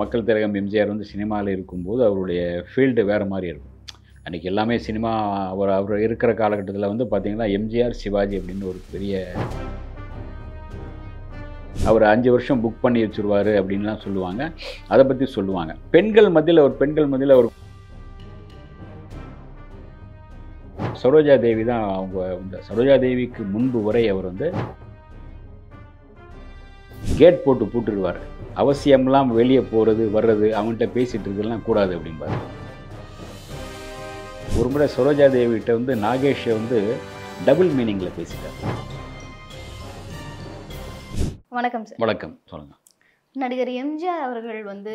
மக்கள் திலகம் எம்ஜிஆர் வந்து சினிமாவில் இருக்கும்போது அவருடைய ஃபீல்டு வேறு மாதிரி இருக்கும். அன்றைக்கி எல்லாமே சினிமா அவர் அவர் இருக்கிற காலகட்டத்தில் வந்து பார்த்திங்கன்னா எம்ஜிஆர் சிவாஜி அப்படின்னு ஒரு பெரிய அவர் அஞ்சு வருஷம் புக் பண்ணி வச்சுருவார் அப்படின்லாம் சொல்லுவாங்க. அதை பற்றி சொல்லுவாங்க. பெண்கள் மத்தியில் அவர் பெண்கள் மத்தியில் அவர் சரோஜா தேவி தான் அவங்க இந்த சரோஜா தேவிக்கு முன்பு வரை அவர் வந்து கேட் போட்டு பூட்டுருவார் அவசியம்லாம் வெளியே போகிறது வர்றது அவன்கிட்ட பேசிகிட்டு இருக்கிறதுலாம் கூடாது அப்படிம்பார் ஒரு முறை சரோஜா தேவிகிட்ட வந்து நாகேஷை வந்து டபுள் மீனிங்கில் பேசிட்டார். வணக்கம் சார். வணக்கம் சொல்லுங்கள் நடிகர் எம்ஜிஆர் அவர்கள் வந்து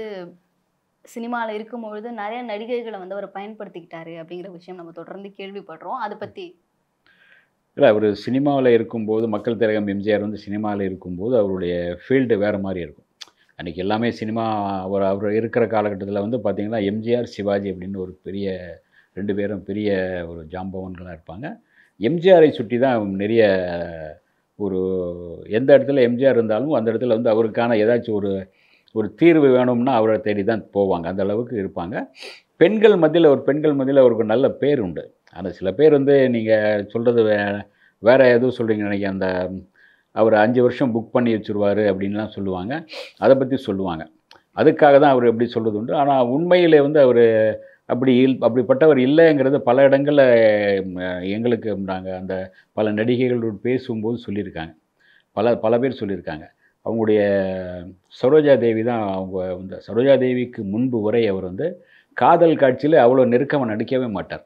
சினிமாவில் இருக்கும்பொழுது நிறைய நடிகைகளை வந்து அவர் பயன்படுத்திக்கிட்டாரு அப்படிங்கிற விஷயம் நம்ம தொடர்ந்து கேள்விப்படுறோம். அதை பற்றி இல்லை அவர் சினிமாவில் இருக்கும்போது மக்கள் திலகம் எம்ஜிஆர் வந்து சினிமாவில் இருக்கும்போது அவருடைய ஃபீல்டு வேறு மாதிரி இருக்கும். அன்றைக்கி எல்லாமே சினிமா அவர் அவர் இருக்கிற காலகட்டத்தில் வந்து பார்த்திங்கன்னா எம்ஜிஆர் சிவாஜி அப்படின்னு ஒரு பெரிய ரெண்டு பேரும் பெரிய ஒரு ஜாம்பவன்களாக இருப்பாங்க. எம்ஜிஆரை சுற்றி தான் நிறைய ஒரு எந்த இடத்துல எம்ஜிஆர் இருந்தாலும் அந்த இடத்துல வந்து அவருக்கான ஏதாச்சும் ஒரு ஒரு தீர்வு வேணும்னா அவரை தேடி தான் போவாங்க. அந்த அளவுக்கு இருப்பாங்க. பெண்கள் மத்தியில் ஒரு பெண்கள் மத்தியில் அவருக்கு நல்ல பேர் உண்டு. ஆனால் சில பேர் வந்து நீங்கள் சொல்கிறது வே வேறு எதுவும் சொல்கிறீங்க நினைக்க அந்த அவர் அஞ்சு வருஷம் புக் பண்ணி வச்சுருவார் அப்படின்லாம் சொல்லுவாங்க. அதை பற்றி சொல்லுவாங்க. அதுக்காக தான் அவர் எப்படி சொல்கிறது உண்டு. ஆனால் உண்மையில் வந்து அவர் அப்படி இல் அப்படிப்பட்டவர் இல்லைங்கிறது பல இடங்களில் எங்களுக்கு நாங்கள் அந்த பல நடிகைகளோடு பேசும்போது சொல்லியிருக்காங்க. பல பல பேர் சொல்லியிருக்காங்க. அவங்களுடைய சரோஜா தேவி தான் அவங்க இந்த சரோஜா தேவிக்கு முன்பு வரை அவர் வந்து காதல் காட்சியில் அவ்வளோ நெருக்கமாக நடிக்கவே மாட்டார்.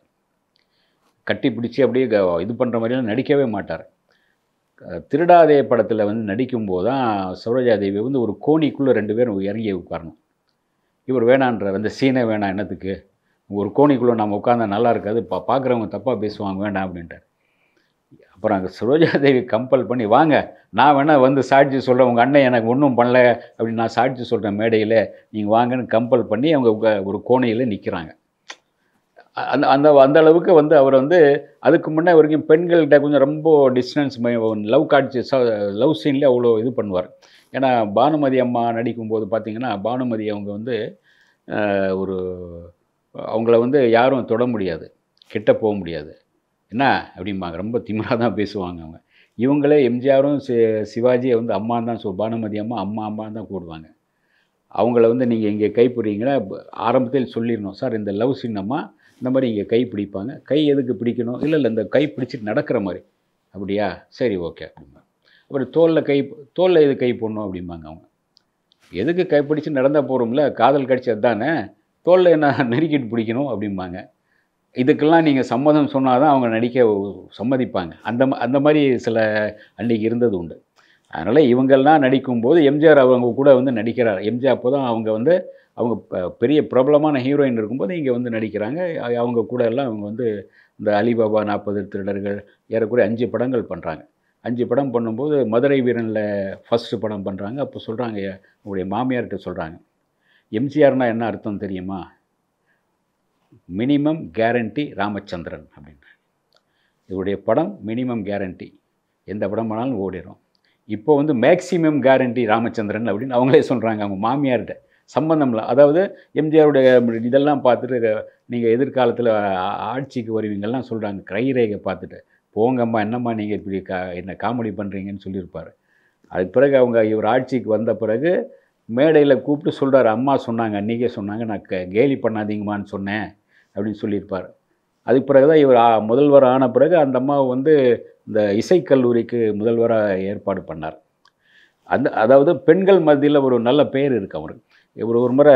கட்டி பிடிச்சி அப்படியே இது பண்ணுற மாதிரிலாம் நடிக்கவே மாட்டார். திருடாதே படத்தில் வந்து நடிக்கும்போது தான் சௌரஜா தேவி வந்து ஒரு கோணிக்குள்ளே ரெண்டு பேரும் இறங்கி உட்காரணும். இவர் வேணான்ற அந்த சீனே வேணாம் என்னத்துக்கு? ஒரு கோணிக்குள்ளே நம்ம உட்காந்தா நல்லா இருக்காது பா பார்க்குறவங்க தப்பாக பேசுவாங்க வேண்டாம் அப்படின்ட்டார். அப்புறம் அங்கே சரோஜா தேவி கம்பல் பண்ணி வாங்க நான் வேணால் வந்து சாட்சி சொல்கிறேன் உங்கள் அண்ணன் எனக்கு ஒன்றும் பண்ணல அப்படின்னு நான் சாட்சி சொல்கிறேன் மேடையில். நீங்கள் வாங்கன்னு கம்பல் பண்ணி அவங்க ஒரு கோணையில் நிற்கிறாங்க அந்த அந்த அந்த அளவுக்கு வந்து அவர் வந்து அதுக்கு முன்னே வரைக்கும் பெண்கள்கிட்ட கொஞ்சம் ரொம்ப டிஸ்டன்ஸ் லவ் காட்சி லவ் சீன்லேயே அவ்வளோ இது பண்ணுவார். ஏன்னா பானுமதி அம்மா நடிக்கும்போது பார்த்திங்கன்னா பானுமதி அவங்க வந்து ஒரு அவங்கள வந்து யாரும் தொட முடியாது கிட்ட போக முடியாது. என்ன? அப்படிம்பாங்க. ரொம்ப திமிராக தான் பேசுவாங்க அவங்க. இவங்களே எம்ஜிஆரும் சி சிவாஜியை வந்து அம்மான்னு தான் சொல் பானுமதி அம்மா அம்மா அம்மான்னு தான் கூடுவாங்க அவங்கள வந்து நீங்கள் இங்கே கை ஆரம்பத்தில் சொல்லிடணும். சார் இந்த லவ் சின்னம்மா இந்த மாதிரி இங்கே கை பிடிப்பாங்க. கை எதுக்கு பிடிக்கணும்? இல்லை இல்லை இந்த கை பிடிச்சிட்டு நடக்கிற மாதிரி. அப்படியா? சரி ஓகே அப்படிம்பாங்க. அப்புறம் தோலில் கை தோலில் எது கை போடணும்? அப்படிம்பாங்க அவங்க. எதுக்கு கை பிடிச்சி நடந்தால் போகிறோம்ல காதல் கடிச்சது தானே? தோலில் என்ன நெருக்கிட்டு பிடிக்கணும்? அப்படிம்பாங்க. இதுக்கெல்லாம் நீங்கள் சம்மதம் சொன்னால் தான் அவங்க நடிக்க சம்மதிப்பாங்க. அந்த ம- அந்த மாதிரி சில அன்னைக்கு இருந்தது உண்டு. அதனால் இவங்கெல்லாம் நடிக்கும்போது எம்ஜிஆர் அவங்க கூட வந்து நடிக்கிறார். எம்ஜிஆர் அப்போ தான் அவங்க வந்து அவங்க ப- பெரிய பிரபலமான ஹீரோயின் இருக்கும்போது இங்கே வந்து நடிக்கிறாங்க. அவங்க கூட எல்லாம் அவங்க வந்து இந்த அலிபாபா நாற்பது திருடர்கள் ஏறக்குறைய அஞ்சு படங்கள் பண்ணுறாங்க அஞ்சு படம் பண்ணும்போது மதுரை வீரனில் ஃபஸ்ட்டு படம் பண்ணுறாங்க அப்போ சொல்கிறாங்க உங்களுடைய மாமியார்கிட்ட சொல்கிறாங்க எம்ஜிஆர்னா என்ன அர்த்தம் தெரியுமா? மினிமம் கேரண்டி ராமச்சந்திரன் அப்படின்னு இவருடைய படம் மினிமம் கேரண்டி எந்த படம் பண்ணாலும் ஓடிடும் இப்போ வந்து மேக்சிமம் கேரண்டி ராமச்சந்திரன் அப்படின்னு அவங்களே சொல்கிறாங்க அவங்க மாமியார்கிட்ட. சம்பந்தம் இல்லை. அதாவது எம்ஜிஆருடைய இதெல்லாம் பார்த்துட்டு நீங்கள் எதிர்காலத்தில் ஆட்சிக்கு வருவீங்கள்லாம் சொல்கிறாங்க கைரேகை பார்த்துட்டு போங்கம்மா என்னம்மா நீங்கள் இப்படி கா என்ன காமெடி பண்ணுறீங்கன்னு சொல்லியிருப்பார். அதுக்கு பிறகு அவங்க இவர் ஆட்சிக்கு வந்த பிறகு மேடையில் கூப்பிட்டு சொல்கிறார் அம்மா சொன்னாங்க அன்றைக்கே சொன்னாங்க நான் க- கேலி பண்ணாதீங்கம்மான்னு சொன்னேன் அப்படின்னு சொல்லியிருப்பார். அதுக்கு பிறகு தான் இவர் முதல்வர் ஆன பிறகு அந்த அம்மா வந்து இந்த இசைக்கல்லூரிக்கு முதல்வராக ஏற்பாடு பண்ணார். அந்த அதாவது பெண்கள் மத்தியில் ஒரு நல்ல பேர் இருக்கு அவருக்கு. இவர் ஒரு முறை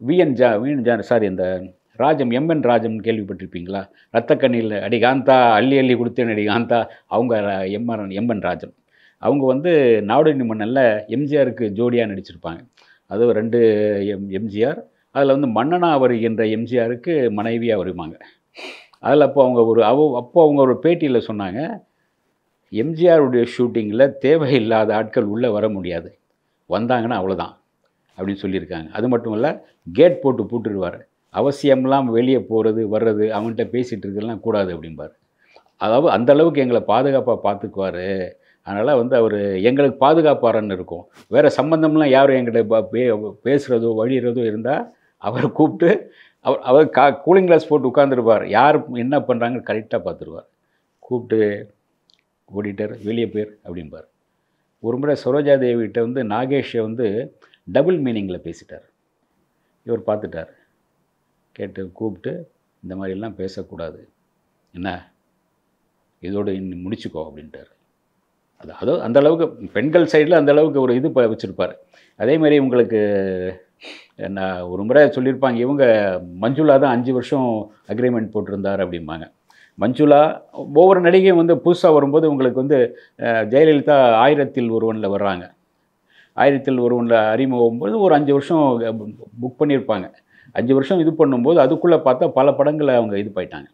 VN Jha VN Jha sorry இந்த ராஜம் எம்என் ராஜம்னு கேள்விப்பட்டிருப்பீங்களா? ரத்தக்கண்ணியில் அடிகாந்தா அள்ளி அள்ளி கொடுத்தேன் அடி காந்தா அவங்க எம்ஆர் எம்என் ராஜம். அவங்க வந்து நாடோடி மன்னனில் எம்ஜிஆருக்கு ஜோடியாக நடிச்சிருப்பாங்க. அது ரெண்டு எம் எம்ஜிஆர். அதில் வந்து மன்னனா வருகின்ற எம்ஜிஆருக்கு மனைவியாக வருவாங்க. அதில் அப்போ அவங்க ஒரு அவ அப்போ அவங்க ஒரு பேட்டியில் சொன்னாங்க எம்ஜிஆருடைய ஷூட்டிங்கில் தேவையில்லாத ஆட்கள் உள்ளே வர முடியாது. வந்தாங்கன்னா அவ்வளோதான் அப்படின்னு சொல்லியிருக்காங்க. அது மட்டும் இல்லை கேட் போட்டு பூட்டுடுவார் அவசியம்லாம் வெளியே போகிறது வர்றது அவன்கிட்ட பேசிகிட்டு இருக்கலாம் கூடாது அப்படிம்பார். அதாவது அந்த அளவுக்கு எங்களை பாதுகாப்பாக பார்த்துக்குவார் அதனால் வந்து அவர் எங்களுக்கு பாதுகாப்பாரன்னு இருக்கும். வேறு சம்மந்தம்லாம் யாரும் எங்கிட்ட பே பேசுகிறதோ வழிகிறதோ இருந்தால் அவரை கூப்பிட்டு அவர் அவர் கா கூலிங் கிளாஸ் போட்டு உட்காந்துருப்பார் யார் என்ன பண்ணுறாங்கன்னு கரெக்டாக பார்த்துருவார் கூப்பிட்டு ஓடிட்டார் வெளியே போயிர் அப்படிம்பார். ஒரு முறை சரோஜா தேவிகிட்ட வந்து நாகேஷை வந்து டபுள் மீனிங்கில் பேசிட்டார். இவர் பார்த்துட்டார். கேட்டு கூப்பிட்டு இந்த மாதிரிலாம் பேசக்கூடாது. என்ன? இதோடு இன்னும் முடிச்சுக்கோ அப்படின்ட்டார். அது அதோ அந்த அளவுக்கு பெண்கள் சைடில் அந்த அளவுக்கு ஒரு இது ப- வச்சுருப்பார். அதேமாதிரி உங்களுக்கு நான் ஒரு முறை சொல்லியிருப்பாங்க இவங்க மஞ்சுளா தான் அஞ்சு வருஷம் அக்ரிமெண்ட் போட்டிருந்தார் அப்படிம்பாங்க. மஞ்சுளா ஒவ்வொரு நடிகையும் வந்து புதுசாக வரும்போது உங்களுக்கு வந்து ஜெயலலிதா ஆயிரத்தில் ஒருவனில் வர்றாங்க. ஆயிரத்தில் ஒருவனில் அறிமுகம் போது ஒரு அஞ்சு வருஷம் புக் பண்ணியிருப்பாங்க அஞ்சு வருஷம் இது பண்ணும்போது அதுக்குள்ளே பார்த்தா பல படங்களை அவங்க இது போயிட்டாங்க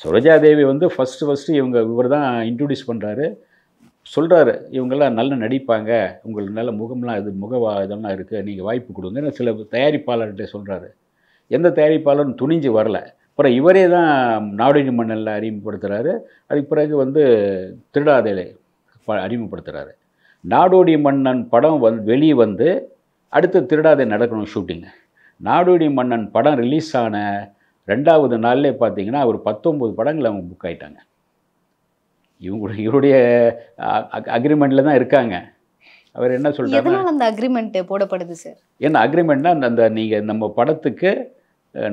சுரஜா தேவி வந்து ஃபஸ்ட்டு ஃபஸ்ட்டு இவங்க இவர் தான் இன்ட்ரடியூஸ் பண்ணுறாரு சொல்கிறாரு இவங்கெல்லாம் நல்லா நடிப்பாங்க. உங்களுக்கு நல்ல முகம்லாம் இது முகவா இதெல்லாம் இருக்குது நீங்கள் வாய்ப்பு கொடுங்கன்னு சில தயாரிப்பாளர்கிட்ட சொல்கிறாரு எந்த தயாரிப்பாளரும் துணிஞ்சு வரல. அப்புறம் இவரே தான் நாடோடி மண்ணில் அறிமுகப்படுத்துகிறாரு அதுக்கு பிறகு வந்து திருடாதேலை ப அறிமுகப்படுத்துகிறாரு நாடோடி மன்னன் படம் வந்து வெளியே வந்து அடுத்து திருடாதே நடக்கணும் ஷூட்டிங் நாடோடி மன்னன் படம் ரிலீஸ் ஆன ரெண்டாவது நாள்லே பார்த்தீங்கன்னா ஒரு பத்தொம்பது படங்கள் அவங்க புக் ஆயிட்டாங்க. இவங்க இவருடைய அக்ரிமெண்ட்டில் தான் இருக்காங்க. அவர் என்ன எதனால அந்த அக்ரிமெண்ட் போடப்படுது சார் என்ன அக்ரிமெண்ட்னா அந்த அந்த நீங்கள் நம்ம படத்துக்கு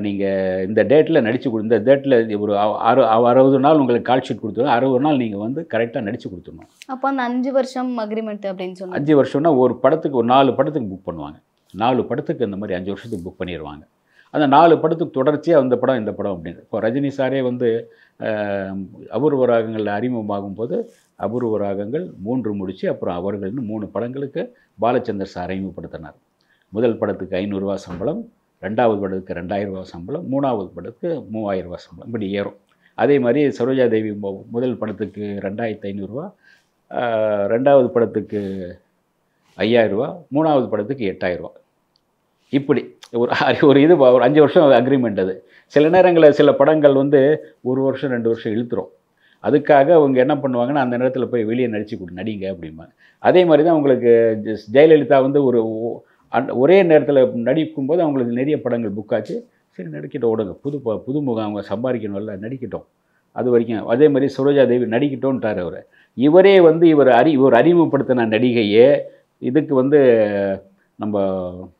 நீங்கள் இந்த டேட்டில் நடிச்சு கொடு இந்த டேட்டில் ஒரு அறு அறுபது நாள் உங்களுக்கு கால் ஷீட் கொடுத்துருவோம் அறுபது நாள் நீங்கள் வந்து கரெக்டாக நடிச்சு கொடுத்துடணும். அப்போ அந்த அஞ்சு வருஷம் அக்ரிமெண்ட் அப்படின்னு சொன்னாங்க. அஞ்சு வருஷம்னா ஒரு படத்துக்கு ஒரு நாலு படத்துக்கு புக் பண்ணுவாங்க. நாலு படத்துக்கு இந்த மாதிரி அஞ்சு வருஷத்துக்கு புக் பண்ணிடுவாங்க அந்த நாலு படத்துக்கு தொடர்ச்சியாக அந்த படம் இந்த படம் அப்படின்னு. இப்போ ரஜினி சாரே வந்து அபூர்வ ராகங்களில் அறிமுகமாகும் போது அபூர்வ ராகங்கள் மூன்று முடிச்சு அப்புறம் அவர்கள்னு மூணு படங்களுக்கு பாலச்சந்தர் சார் அறிமுகப்படுத்தினார். முதல் படத்துக்கு ஐநூறுரூவா சம்பளம் ரெண்டாவது படத்துக்கு ரெண்டாயிரம் ரூபா சம்பளம் மூணாவது படத்துக்கு மூவாயிரம் ரூபா சம்பளம். இப்படி ஏறும். அதே மாதிரி சரோஜா தேவி முதல் படத்துக்கு ரெண்டாயிரத்து ஐநூறுரூவா ரெண்டாவது படத்துக்கு ஐயாயிரரூவா மூணாவது படத்துக்கு எட்டாயிரரூவா இப்படி ஒரு ஒரு இது ஒரு அஞ்சு வருஷம் அக்ரிமெண்ட் அது. சில நேரங்களில் சில படங்கள் வந்து ஒரு வருஷம் ரெண்டு வருஷம் இழுத்துரும். அதுக்காக அவங்க என்ன பண்ணுவாங்கன்னா அந்த நேரத்தில் போய் வெளியே நடிச்சு கொடு நடிங்க அப்படிம்பாங்க. அதே மாதிரி தான் உங்களுக்கு ஜெயலலிதா வந்து ஒரு அண்ட் ஒரே நேரத்தில் நடிக்கும்போது அவங்களுக்கு நிறைய படங்கள் புக் ஆச்சு. சரி நடிக்கட்டும் ஓடுங்க. புது ப- புதுமுகம் அவங்க சம்பாதிக்கணும்ல நடிக்கட்டும். அது வரைக்கும் அதே மாதிரி சரோஜா தேவி நடிக்கட்டும்ன்ட்டார் அவர். இவரே வந்து இவர் அறி இவர் அறிமுகப்படுத்தின நடிகையே இதுக்கு வந்து நம்ம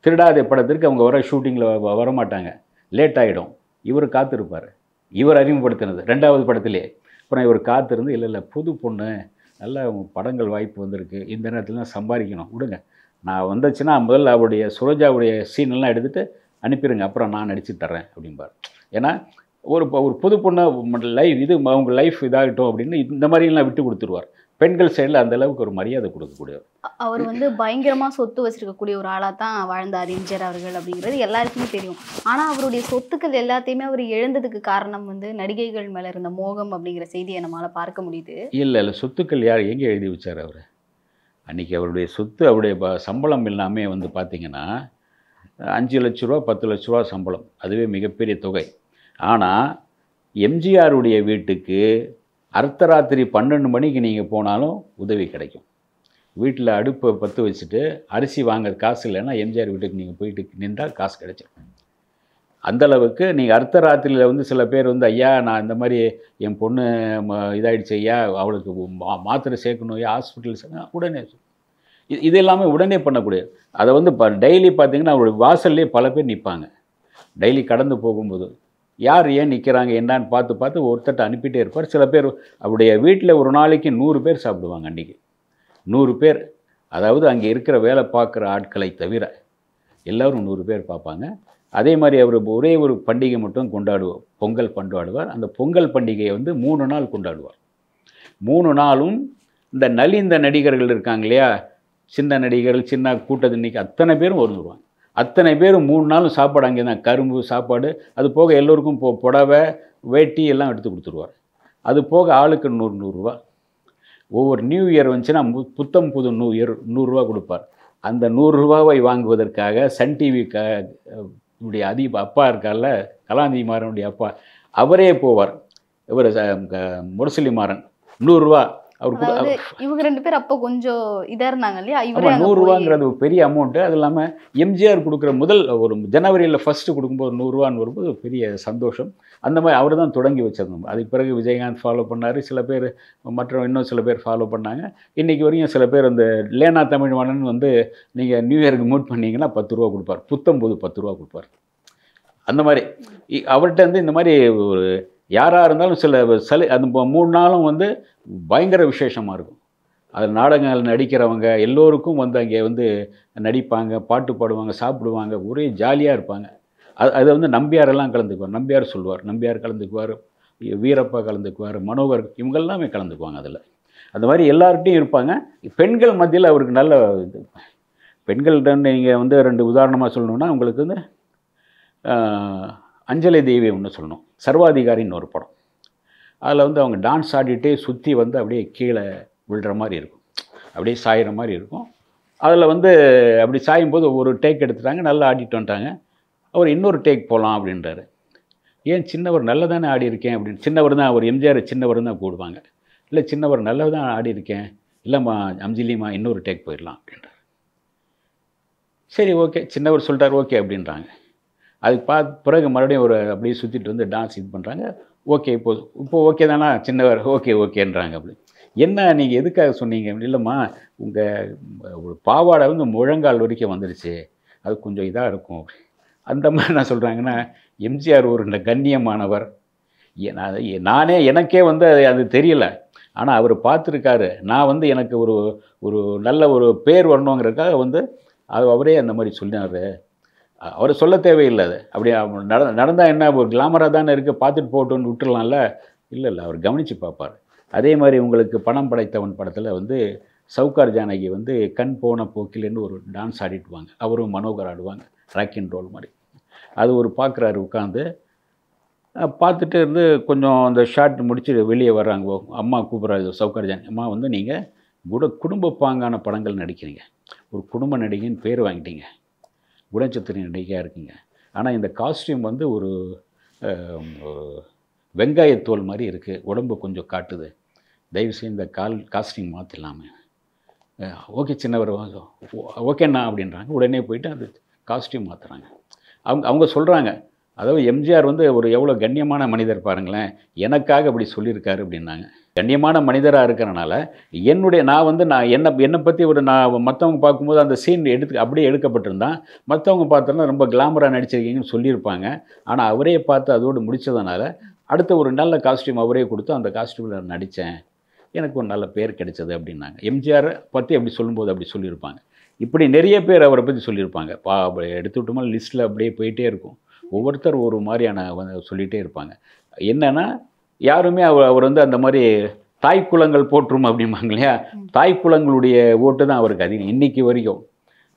திருடாதே படத்திற்கு அவங்க வர ஷூட்டிங்கில் வரமாட்டாங்க. லேட் ஆகிடும் இவர் காத்திருப்பார். இவர் அறிமுகப்படுத்தினது ரெண்டாவது படத்திலே. அப்புறம் இவர் காத்திருந்து இல்லை இல்லை புது பொண்ணு. நல்ல படங்கள் வாய்ப்பு வந்திருக்கு. இந்த நேரத்தில் சம்பாதிக்கணும். விடுங்க. நான் வந்துச்சுன்னா முதல்ல அவருடைய சுரோஜாவுடைய சீன் எல்லாம் எடுத்துகிட்டு அனுப்பிடுங்க அப்புறம் நான் நடிச்சு தர்றேன் அப்படிம்பார். ஏன்னா ஒரு ஒரு புது பொண்ணை லைஃப் இது அவங்க லைஃப் இதாகட்டும் அப்படின்னு இந்த மாதிரிலாம் விட்டு கொடுத்துருவார். பெண்கள் சைடில் அந்த அளவுக்கு ஒரு மரியாதை கொடுக்கக்கூடியவர். அவர் வந்து பயங்கரமா சொத்து வச்சிருக்கக்கூடிய ஒரு ஆளா தான் வாழ்ந்தார் எம்ஜிஆர் அவர்கள் அப்படிங்கிறது எல்லாருக்குமே தெரியும். ஆனா அவருடைய சொத்துக்கள் எல்லாத்தையுமே அவர் இழந்ததுக்கு காரணம் வந்து நடிகைகள் மேல இருந்த மோகம் அப்படிங்கிற செய்தியை நம்மளால பார்க்க முடியுது. இல்லை இல்லை சொத்துக்கள் யார் எங்கே எழுதி வச்சார் அவர்? அன்றைக்கி அவருடைய சொத்து அவருடைய ப- சம்பளம் எல்லாமே வந்து பார்த்திங்கன்னா அஞ்சு லட்ச ரூபா பத்து லட்ச ரூபா சம்பளம். அதுவே மிகப்பெரிய தொகை. ஆனால் எம்ஜிஆருடைய வீட்டுக்கு அர்த்தராத்திரி பன்னெண்டு மணிக்கு நீங்கள் போனாலும் உதவி கிடைக்கும். வீட்டில் அடுப்பை பற்ற வச்சுட்டு அரிசி வாங்க காசு இல்லைன்னா எம்ஜிஆர் வீட்டுக்கு நீங்கள் போயிட்டு நின்றால் காசு கிடைச்சிடும் அந்த அளவுக்கு நீங்கள் அடுத்த ராத்திரியில் வந்து சில பேர் வந்து ஐயா நான் இந்த மாதிரி என் பொண்ணு ம- ஐயா அவளுக்கு மா- மாத்திரை சேர்க்கணும் ஐயா ஹாஸ்பிட்டல் சேர்க்கணும் உடனே இது இது எல்லாமே உடனே பண்ணக்கூடிய அதை வந்து இப்போ டெய்லி பார்த்தீங்கன்னா அவருடைய வாசல்லே பல பேர் நிற்பாங்க டெய்லி கடந்து போகும்போது. யார் ஏன் நிற்கிறாங்க என்னான்னு பார்த்து பார்த்து ஒருத்தட்ட அனுப்பிட்டே இருப்பார். சில பேர் அவருடைய வீட்டில் ஒரு நாளைக்கு நூறு பேர் சாப்பிடுவாங்க அன்றைக்கி நூறு பேர். அதாவது அங்கே இருக்கிற வேலை பார்க்குற ஆட்களை தவிர எல்லோரும் நூறு பேர் பார்ப்பாங்க. அதே மாதிரி அவர் ஒரே ஒரு பண்டிகை மட்டும் கொண்டாடுவார் பொங்கல் கொண்டாடுவார். அந்த பொங்கல் பண்டிகையை வந்து மூணு நாள் கொண்டாடுவார். மூணு நாளும் இந்த நலிந்த நடிகர்கள் இருக்காங்க இல்லையா? சின்ன நடிகர்கள் சின்ன கூட்டத்து இன்னைக்கு அத்தனை பேரும் வருவாங்க அத்தனை பேரும் மூணு நாளும் சாப்பாடு அங்கே தான். கரும்பு சாப்பாடு அது போக எல்லோருக்கும் பொ புடவை வேட்டி எல்லாம் எடுத்து கொடுத்துருவார். அது போக ஆளுக்கு நூறு நூறுரூவா ஒவ்வொரு நியூ இயர் வந்துச்சுன்னா மு- புத்தம் புது நியூ இயர் நூறுரூவா கொடுப்பார். அந்த நூறுரூவாவை வாங்குவதற்காக சன் டிவி க என்னுடைய அதி அப்பா இருக்கார்ல கலாநிதி மாறனுடைய அப்பா. அவரே போவார். இவர் க- முரசொலி மாறன். நூறுரூவா அவர் இவங்க ரெண்டு பேர் அப்போ கொஞ்சம் இதா இருந்தாங்க இல்லையா? இவரே நூறுரூவாங்கிறது ஒரு பெரிய அமௌண்ட்டு அது இல்லாமல் எம்ஜிஆர் கொடுக்குற முதல் ஒரு ஜனவரியில் ஃபஸ்ட்டு கொடுக்கும்போது நூறுரூவான்னு வரும்போது பெரிய சந்தோஷம். அந்த மாதிரி அவர் தான் தொடங்கி வச்சிருந்தோம் அதுக்கு பிறகு விஜயகாந்த் ஃபாலோ பண்ணார். சில பேர் மற்ற இன்னும் சில பேர் ஃபாலோ பண்ணாங்க. இன்றைக்கி வரைக்கும் சில பேர் அந்த லேனா தமிழ் மன்னன் வந்து நீங்கள் நியூ இயருக்கு மூட் பண்ணீங்கன்னா பத்து ரூபா கொடுப்பார். புத்தம் போது பத்து ரூபா கொடுப்பார். அந்த மாதிரி. அவர்கிட்ட வந்து இந்த மாதிரி ஒரு யாராக இருந்தாலும் சில சலு அந்த மூணு நாளும் வந்து பயங்கர விசேஷமாக இருக்கும். அது நாடகங்கள் நடிக்கிறவங்க எல்லோருக்கும் வந்து அங்கே வந்து நடிப்பாங்க பாட்டு பாடுவாங்க சாப்பிடுவாங்க ஒரே ஜாலியாக இருப்பாங்க. அது அதை வந்து நம்பியாரெல்லாம் கலந்துக்குவார். நம்பியார் சொல்லுவார் நம்பியார் கலந்துக்குவார் வீரப்பா கலந்துக்குவார் மனோகர் இவங்க எல்லாமே கலந்துக்குவாங்க அதில். அந்த மாதிரி எல்லார்கிட்டையும் இருப்பாங்க. பெண்கள் மத்தியில் அவருக்கு நல்ல இது. பெண்கள்கிட்ட நீங்கள் வந்து ரெண்டு உதாரணமாக சொல்லணுன்னா உங்களுக்கு வந்து அஞ்சலி தேவி ஒன்று சொல்லணும். சர்வாதிகாரின்னு ஒரு படம். அதில் வந்து அவங்க டான்ஸ் ஆடிட்டே சுற்றி வந்து அப்படியே கீழே விழுற மாதிரி இருக்கும். அப்படியே சாயிற மாதிரி இருக்கும். அதில் வந்து அப்படி சாயும் போது ஒரு டேக் எடுத்துட்டாங்க நல்லா ஆடிட்டு வந்துட்டாங்க. அவர் இன்னொரு டேக் போகலாம் அப்படின்றாரு. ஏன் சின்னவர் நல்லா தானே ஆடி இருக்கேன் அப்படின்னு சின்னவர் தான் அவர் எம்ஜிஆர் சின்னவர் தான் கூடுவாங்க இல்லை சின்னவர் நல்லா தான் ஆடி இருக்கேன் இல்லைம்மா அம்ஜிலிம்மா இன்னொரு டேக் போயிடலாம் அப்படின்றார். சரி ஓகே சின்னவர் சொல்லிட்டார் ஓகே அப்படின்றாங்க. அதுக்கு பா பிறகு மறுபடியும் ஒரு அப்படியே சுற்றிட்டு வந்து டான்ஸ் இது பண்ணுறாங்க ஓகே இப்போ இப்போ ஓகே தானா? சின்னவர் ஓகே ஓகேன்றாங்க அப்படி. என்ன நீங்கள் எதுக்காக சொன்னீங்க? இல்லைம்மா உங்கள் ஒரு பாவாடை வந்து முழங்கால் வரைக்கும் வந்துடுச்சு அது கொஞ்சம் இதாக இருக்கும். அந்த மாதிரி நான் சொல்கிறாங்கன்னா எம்ஜிஆர் ஒரு இந்த கண்ணியமானவர். ஏ- நான் நானே எனக்கே வந்து அது அது தெரியல. ஆனால் அவர் பார்த்துருக்காரு. நான் வந்து எனக்கு ஒரு ஒரு நல்ல ஒரு பேர் வரணுங்கிறதுக்காக வந்து அது அவரே அந்த மாதிரி சொன்னார் அவர் சொல்ல தேவையில்லை அது. அப்படி நட நடந்தால் என்ன ஒரு கிளாமராக தானே இருக்குது பார்த்துட்டு போட்டோன்னு விட்டுடலாம்ல இல்லை இல்லை அவர் கவனித்து பார்ப்பார். அதே மாதிரி உங்களுக்கு பணம் படைத்தவன் படத்தில் வந்து சவுகார் ஜானகி வந்து கண் போன போக்கிலேருந்து ஒரு டான்ஸ் ஆடிட்டுவாங்க. அவரும் மனோகர் ஆடுவாங்க ராக் அண்ட் ரோல் மாதிரி. அது ஒரு பார்க்குறாரு உட்காந்து பார்த்துட்டு இருந்து கொஞ்சம் அந்த ஷார்ட் முடிச்சு வெளியே வர்றாங்க. ஓ, அம்மா கூப்பிட்றாரு சவுகார் ஜானகி அம்மா வந்து நீங்கள் குட குடும்ப பாங்கான படங்கள் நடிக்கிறீங்க. ஒரு குடும்ப நடிகைன்னு பேர் வாங்கிட்டீங்க. குணச்சித்திர நடிகையாக இருக்கீங்க. ஆனால் இந்த காஸ்டியூம் வந்து ஒரு வெங்காயத்தோல் மாதிரி இருக்குது உடம்பு கொஞ்சம் காட்டுது. தயவுசெய்து இந்த கால் காஸ்டியூம் மாற்றிடலாமே ஓகே சின்னவர் ஓகேண்ணா அப்படின்றாங்க. உடனே போயிட்டு அந்த காஸ்டியூம் மாற்றுறாங்க அவங்க அவங்க சொல்கிறாங்க அதாவது எம்ஜிஆர் வந்து ஒரு எவ்வளோ கண்ணியமான மனிதர் பாருங்களேன். எனக்காக அப்படி சொல்லியிருக்காரு அப்படின்னாங்க. கண்ணியமான மனிதராக இருக்கிறனால என்னுடைய நான் வந்து நான் என்னை என்னை பற்றி ஒரு நான் மற்றவங்க பார்க்கும்போது அந்த சீன் எடுத்து அப்படியே எடுக்கப்பட்டிருந்தான் மற்றவங்க பார்த்தோன்னா ரொம்ப கிளாமராக நடிச்சிருக்கீங்கன்னு சொல்லியிருப்பாங்க. ஆனால் அவரே பார்த்து அதோடு முடித்ததுனால அடுத்த ஒரு நல்ல காஸ்டியூம் அவரே கொடுத்து அந்த காஸ்டியூமில் நான் நடித்தேன் எனக்கு ஒரு நல்ல பேர் கிடைச்சது அப்படின்னாங்க. எம்ஜிஆர் பற்றி அப்படி சொல்லும்போது அப்படி சொல்லியிருப்பாங்க. இப்படி நிறைய பேர் அவரை பற்றி சொல்லியிருப்பாங்க. பா எடுத்துவிட்டோமா லிஸ்ட்டில் அப்படியே போயிட்டே இருக்கும். ஒவ்வொருத்தர் ஒரு மாதிரியான வந்து சொல்லிகிட்டே இருப்பாங்க. என்னென்னா யாருமே அவர் அவர் வந்து அந்த மாதிரி தாய் குலங்கள் போற்றும் அப்படிம்பாங்க இல்லையா? தாய் குலங்களுடைய ஓட்டு தான் அவருக்கு அதிகம். இன்னைக்கு வரைக்கும்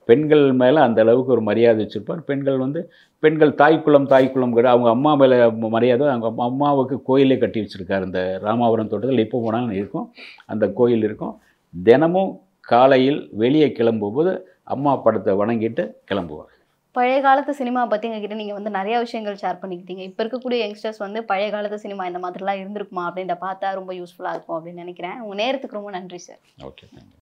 பெண்கள் மேலே அந்த அளவுக்கு ஒரு மரியாதை வச்சுருப்பார். பெண்கள் வந்து பெண்கள் தாய்க்குளம் தாய்க்குளம் கிடையாது அவங்க அம்மா மேலே மரியாதை அவங்க அம்மா- அம்மாவுக்கு கோயிலே கட்டி வச்சுருக்காரு. இந்த ராமாபுரம் தோட்டத்தில் எப்போ போனாலும் இருக்கும். அந்த கோயில் இருக்கும். தினமும் காலையில் வெளியே கிளம்பும்போது அம்மா படத்தை வணங்கிட்டு கிளம்புவார். பழைய காலத்து சினிமா பற்றி எங்ககிட்ட நீங்கள் வந்து நிறைய விஷயங்கள் ஷேர் பண்ணிக்கிட்டீங்க. இப்போ இருக்கக்கூடிய யங்ஸ்டர்ஸ் வந்து பழைய காலத்து சினிமா இந்த மாதிரிலாம் இருந்திருக்குமா அப்படின்ற பார்த்தா ரொம்ப யூஸ்ஃபுல்லாக இருக்கும் அப்படின்னு நினைக்கிறேன். உங்கள் நேரத்துக்கு ரொம்ப நன்றி சார் ஓகே தேங்க்யூ